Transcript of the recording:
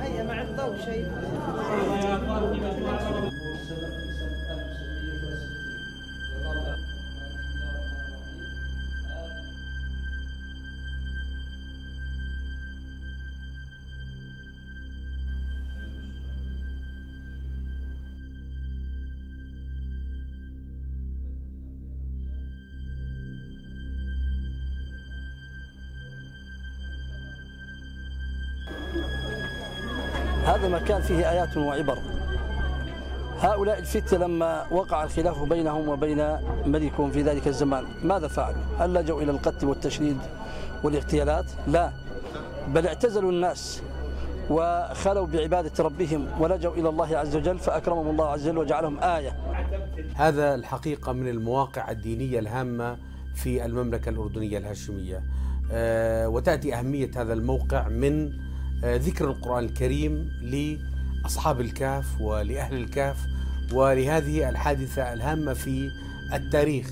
هيا مع الضوء شيء. هذا مكان فيه آيات وعبر هؤلاء الفتية لما وقع الخلاف بينهم وبين ملكهم في ذلك الزمان ماذا فعلوا؟ هل لجوا إلى القتل والتشريد والاغتيالات؟ لا بل اعتزلوا الناس وخلوا بعبادة ربهم ولجوا إلى الله عز وجل فأكرمهم الله عز وجل وجعلهم آية هذا الحقيقة من المواقع الدينية الهامة في المملكة الأردنية الهاشمية آه، وتأتي أهمية هذا الموقع من ذكر القرآن الكريم لأصحاب الكهف ولأهل الكهف ولهذه الحادثة الهامة في التاريخ.